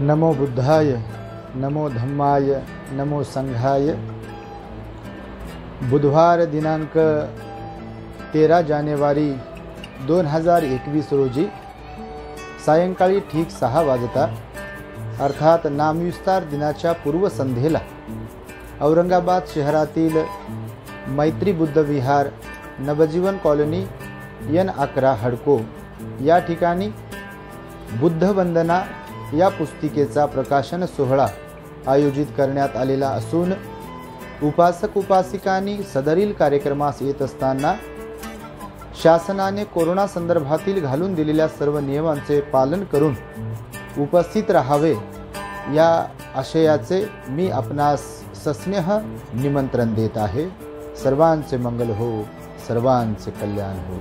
नमो बुद्धाय नमो धम्माय नमो संघाय। बुधवार दिनांक तेरा जानेवारी दोन हजार एकवीस रोजी सायंकाळी ठीक सहा वाजता अर्थात नामविस्तार दिनाच्या पूर्वसंध्येला औरंगाबाद शहरातील मैत्री बुद्ध विहार नवजीवन कॉलनी एन अकरा हडको या ठिकाणी बुद्धवंदना या पुस्तिकेचा प्रकाशन सोहळा आयोजित करण्यात आलेला असून उपासक उपासिकांनी सदरील कार्यक्रमास येत असताना शासनाने कोरोना संदर्भातील घालून दिलेल्या सर्व नियमांचे पालन करून उपस्थित राहावे या आशयाचे मी आपणास सस्नेह निमंत्रण देत आहे. सर्वांचे मंगल हो सर्वांचे कल्याण हो.